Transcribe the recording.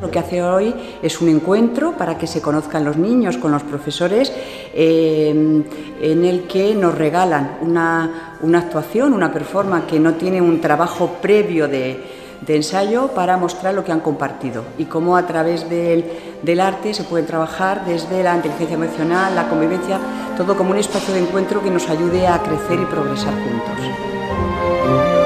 Lo que hace hoy es un encuentro para que se conozcan los niños con los profesores, eh, en el que nos regalan una, una, actuación, una performance que no tiene un trabajo previo de, de, ensayo para mostrar lo que han compartido y cómo a través del, del arte se puede trabajar desde la inteligencia emocional, la convivencia, todo como un espacio de encuentro que nos ayude a crecer y progresar juntos.